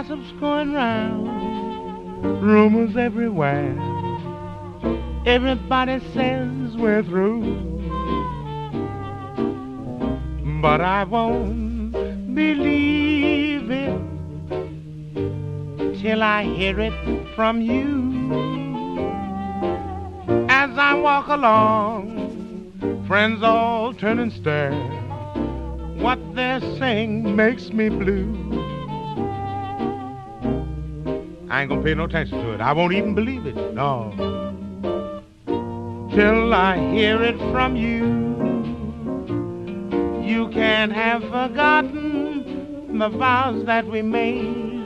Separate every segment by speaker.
Speaker 1: gossip's going round, rumors everywhere. Everybody says we're through. But I won't believe it till I hear it from you. As I walk along, friends all turn and stare. What they're saying makes me blue. I ain't gonna pay no attention to it. I won't even believe it. No. Till I hear it from you. You can't have forgotten the vows that we made.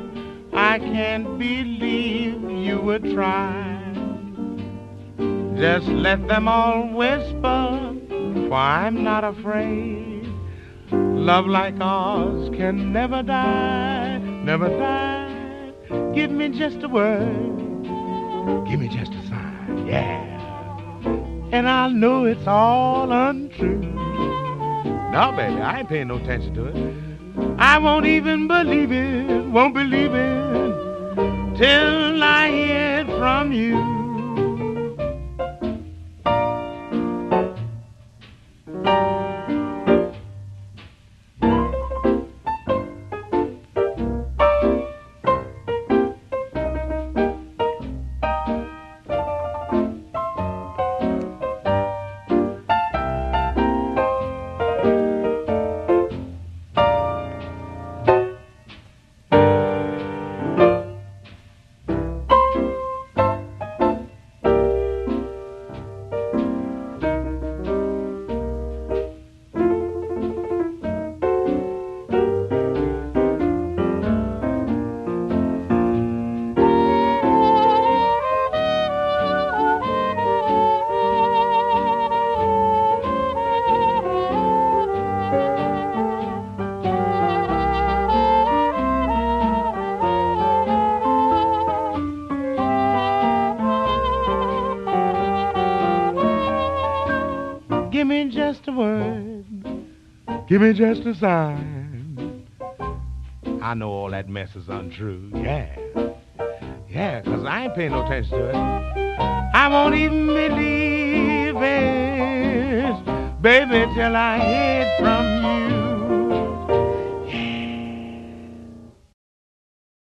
Speaker 1: I can't believe you would try. Just let them all whisper, for I'm not afraid. Love like ours can never die, never die. Give me just a word, give me just a sign, yeah. And I'll know it's all untrue. No, baby, I ain't paying no attention to it. I won't even believe it, won't believe it till I hear it from you. Give me just a word. Give me just a sign. I know all that mess is untrue. Yeah. Yeah, 'cause I ain't paying no attention to it. I won't even believe it, baby, till I hear it from you.